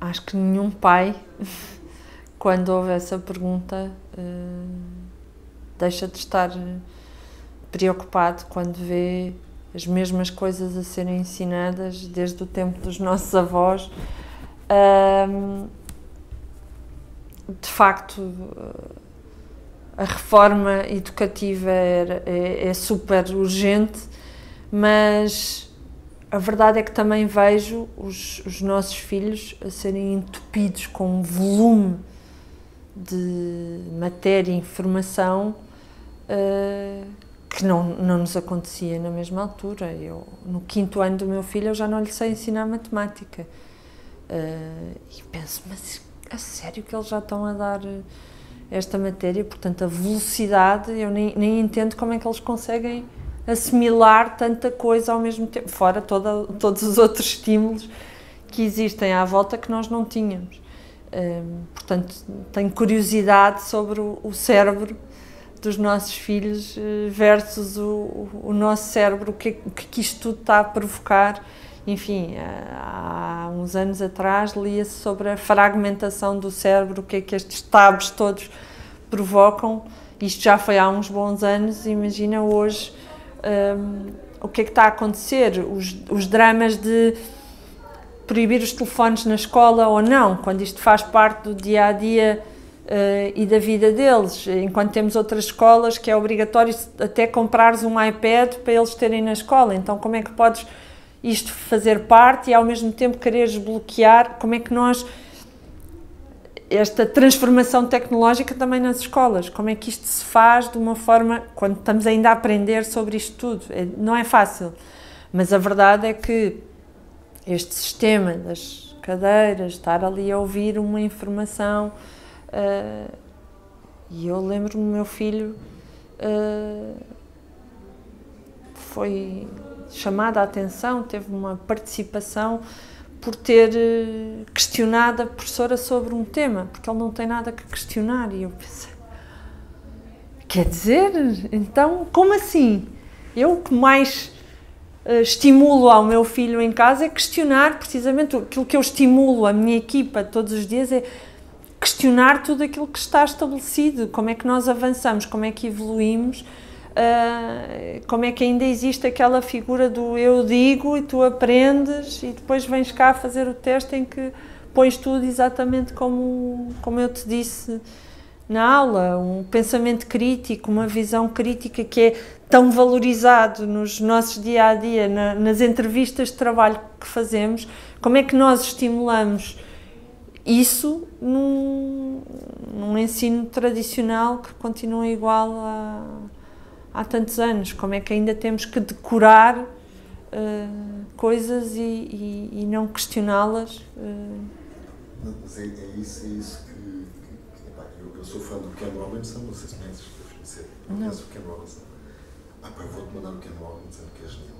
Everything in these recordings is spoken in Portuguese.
acho que nenhum pai, quando ouve essa pergunta, uh, deixa de estar preocupado quando vê as mesmas coisas a serem ensinadas desde o tempo dos nossos avós. De facto, a reforma educativa é, é, é super urgente, mas a verdade é que também vejo os, os nossos filhos a serem entupidos com um volume de matéria e informação uh, que não, não nos acontecia na mesma altura. Eu, no quinto ano do meu filho, eu já não lhe sei ensinar matemática. Uh, e penso, mas a sério que eles já estão a dar eh, esta matéria? Portanto, a velocidade, eu nem, nem entendo como é que eles conseguem assimilar tanta coisa ao mesmo tempo, fora toda, todos os outros estímulos que existem à volta que nós não tínhamos. Um, portanto, tenho curiosidade sobre o, o, cérebro dos nossos filhos eh, versus o, o nosso cérebro, o que, o que isto tudo está a provocar. Enfim, eh, há uns anos atrás lia-se sobre a fragmentação do cérebro, o que é que estes tabs todos provocam. Isto já foi há uns bons anos, imagina hoje um, o que é que está a acontecer, os, os dramas de proibir os telefones na escola ou não, quando isto faz parte do dia a dia uh, e da vida deles, enquanto temos outras escolas que é obrigatório até comprares um iPad para eles terem na escola. Então, como é que podes isto fazer parte e ao mesmo tempo quereres bloquear? Como é que nós esta transformação tecnológica também nas escolas. Como é que isto se faz de uma forma, quando estamos ainda a aprender sobre isto tudo? É, não é fácil, mas a verdade é que este sistema das cadeiras, estar ali a ouvir uma informação. Uh, e eu lembro-me, meu filho uh, foi chamada a atenção, teve uma participação por ter eh, questionado a professora sobre um tema, porque ele não tem nada que questionar. E eu pensei, quer dizer, então, como assim? Eu que mais uh, estimulo ao meu filho em casa é questionar precisamente aquilo que eu estimulo a minha equipa todos os dias é questionar tudo aquilo que está estabelecido, como é que nós avançamos, como é que evoluímos Uh, como é que ainda existe aquela figura do eu digo e tu aprendes e depois vens cá fazer o teste em que pões tudo exatamente como, como eu te disse na aula, um pensamento crítico, uma visão crítica que é tão valorizado nos nossos dia a dia, na, nas entrevistas de trabalho que fazemos, como é que nós estimulamos isso num, num ensino tradicional que continua igual a há tantos anos, como é que ainda temos que decorar uh, coisas e, e, e não questioná-las. Uh. Mas é, é, isso, é isso que, que, que epá, eu, eu, sou fã do Ken Robinson, não sei se conheces, não conheces o Ken Robinson. Ah pá, vou-te mandar o Ken Robinson, que é genial.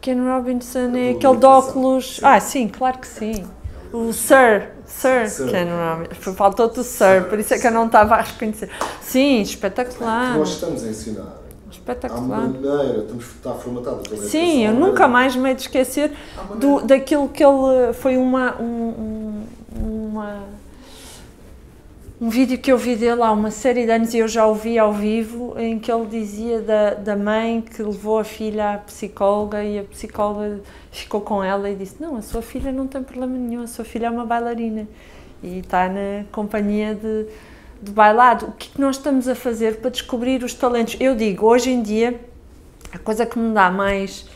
Ken Robinson é aquele de óculos. Ah, sim, claro que sim. O Sir, Sir, Sir. Ken Robinson. Faltou-te o Sir, Sir, por isso é que eu não estava a reconhecer. Sim, espetacular. Nós estamos a ensinar espetacular. Há maneira, estamos, está formatado. Sim, eu nunca mais me hei de esquecer do, daquilo que ele foi uma, um, uma um vídeo que eu vi dele há uma série de anos e eu já ouvi ao vivo, em que ele dizia da, da mãe que levou a filha à psicóloga e a psicóloga ficou com ela e disse: Não, a sua filha não tem problema nenhum, a sua filha é uma bailarina e está na companhia de de bailado, o que, que nós estamos a fazer para descobrir os talentos? Eu digo, hoje em dia, a coisa que me dá mais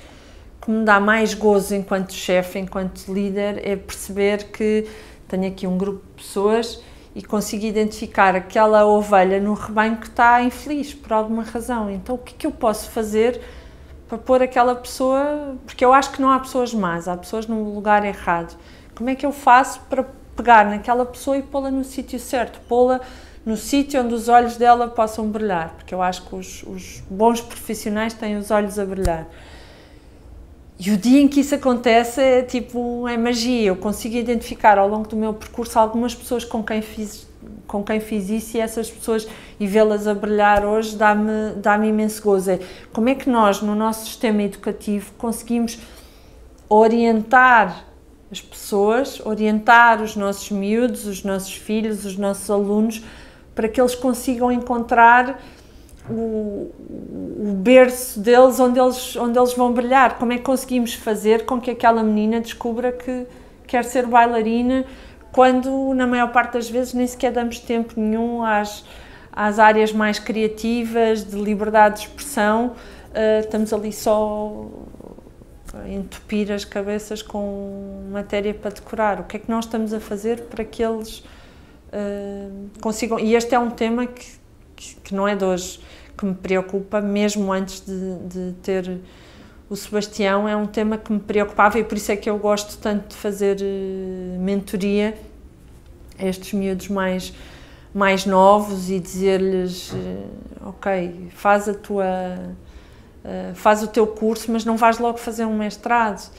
que me dá mais gozo enquanto chefe, enquanto líder, é perceber que tenho aqui um grupo de pessoas e consigo identificar aquela ovelha no rebanho que está infeliz por alguma razão. Então, o que, que eu posso fazer para pôr aquela pessoa? Porque eu acho que não há pessoas más, há pessoas no lugar errado. Como é que eu faço para pegar naquela pessoa e pô-la no sítio certo, pô-la no sítio onde os olhos dela possam brilhar, porque eu acho que os, os, bons profissionais têm os olhos a brilhar. E o dia em que isso acontece é tipo, é magia. Eu consigo identificar ao longo do meu percurso algumas pessoas com quem fiz, com quem fiz isso e essas pessoas e vê-las a brilhar hoje dá-me dá imenso gozo. É, como é que nós, no nosso sistema educativo, conseguimos orientar as pessoas, orientar os nossos miúdos, os nossos filhos, os nossos alunos, para que eles consigam encontrar o, o berço deles onde, eles onde eles vão brilhar. Como é que conseguimos fazer com que aquela menina descubra que quer ser bailarina quando, na maior parte das vezes, nem sequer damos tempo nenhum às, às áreas mais criativas, de liberdade de expressão, uh, estamos ali só a entupir as cabeças com matéria para decorar. O que é que nós estamos a fazer para que eles uh, consigam. E este é um tema que, que, que, não é de hoje, que me preocupa, mesmo antes de, de ter o Sebastião, é um tema que me preocupava e por isso é que eu gosto tanto de fazer uh, mentoria a estes miúdos mais mais novos e dizer-lhes ok, faz a tua uh, faz o teu curso, mas não vais logo fazer um mestrado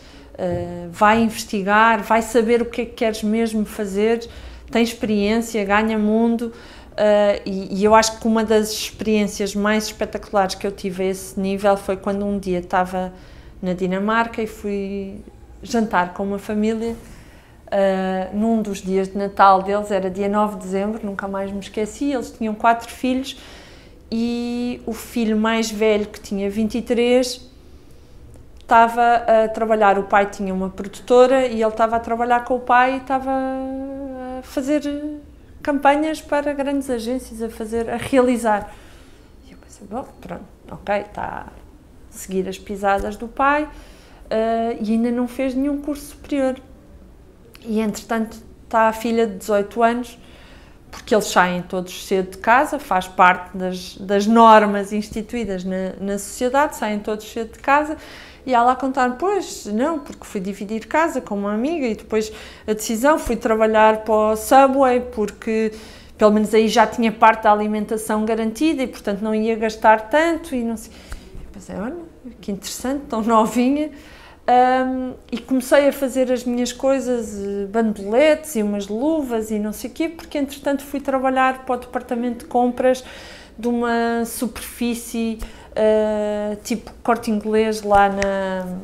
uh, vai investigar, vai saber o que é que queres mesmo fazer tem experiência, ganha mundo uh, e, e, eu acho que uma das experiências mais espetaculares que eu tive a esse nível foi quando um dia estava na Dinamarca e fui jantar com uma família uh, num dos dias de Natal deles, era dia 9 de dezembro, nunca mais me esqueci, eles tinham quatro filhos e o filho mais velho, que tinha 23, estava a trabalhar, o pai tinha uma produtora e ele estava a trabalhar com o pai e estava fazer campanhas para grandes agências, a fazer, a realizar. E eu pensei, bom, pronto, ok, está a seguir as pisadas do pai uh, e ainda não fez nenhum curso superior. E entretanto está a filha de 18 anos, porque eles saem todos cedo de casa, faz parte das, das normas instituídas na, na sociedade, saem todos cedo de casa. E ela a contar, pois, não, porque fui dividir casa com uma amiga e depois a decisão, fui trabalhar para o Subway, porque pelo menos aí já tinha parte da alimentação garantida e portanto não ia gastar tanto e não sei. Eu pensei, olha, que interessante, tão novinha. Um, e comecei a fazer as minhas coisas, eh, bandoletes e umas luvas e não sei o quê, porque entretanto fui trabalhar para o departamento de compras de uma superfície uh, tipo corte inglês lá na,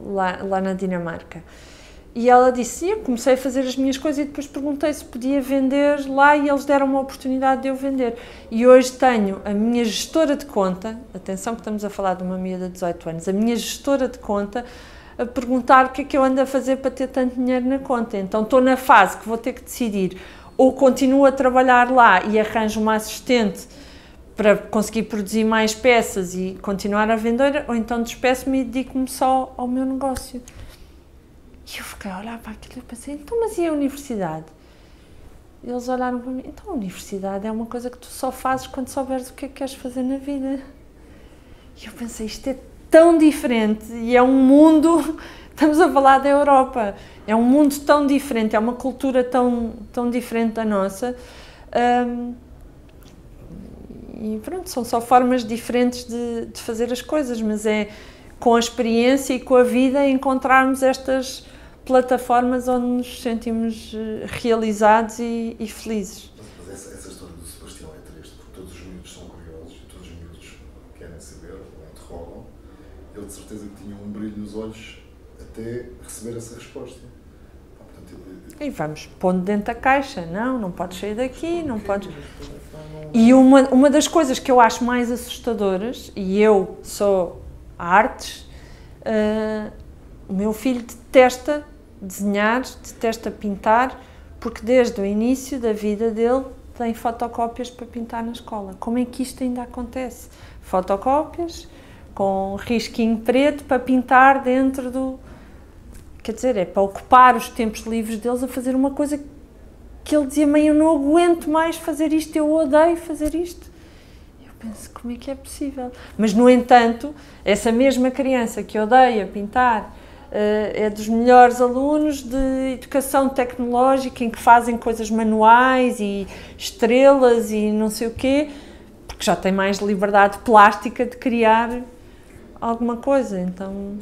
lá, lá na Dinamarca. E ela disse: Eu comecei a fazer as minhas coisas e depois perguntei se podia vender lá e eles deram uma oportunidade de eu vender. E hoje tenho a minha gestora de conta, atenção que estamos a falar de uma miúda de 18 anos, a minha gestora de conta a perguntar o que é que eu ando a fazer para ter tanto dinheiro na conta. Então estou na fase que vou ter que decidir ou continuo a trabalhar lá e arranjo uma assistente para conseguir produzir mais peças e continuar a vender, ou então despeço-me e dedico-me só ao meu negócio. Fiquei a olhar para aquilo e pensei, então, mas e a universidade? Eles olharam para mim, então a universidade é uma coisa que tu só fazes quando souberes o que é que queres fazer na vida. E eu pensei, isto é tão diferente e é um mundo, estamos a falar da Europa, é um mundo tão diferente, é uma cultura tão, tão diferente da nossa. Um, e pronto, são só formas diferentes de, de fazer as coisas, mas é com a experiência e com a vida encontrarmos estas plataformas onde nos sentimos eh, realizados e, e felizes. Mas essa, essa, história do Sebastião é triste, porque todos os miúdos são curiosos e todos os miúdos querem saber, ou interrogam. Ele de certeza que tinha um brilho nos olhos até receber essa resposta. E vamos pondo dentro da caixa, não, não podes sair daqui, não podes... E uma, uma das coisas que eu acho mais assustadoras, e eu sou artes, uh, o meu filho detesta desenhar, detesta pintar, porque desde o início da vida dele tem fotocópias para pintar na escola. Como é que isto ainda acontece? Fotocópias com risquinho preto para pintar dentro do. Quer dizer, é para ocupar os tempos livres deles a fazer uma coisa que ele dizia: Mãe, eu não aguento mais fazer isto, eu odeio fazer isto. Eu penso: como é que é possível? Mas, no entanto, essa mesma criança que odeia pintar é dos melhores alunos de educação tecnológica em que fazem coisas manuais e estrelas e não sei o quê, porque já tem mais liberdade plástica de criar alguma coisa, então...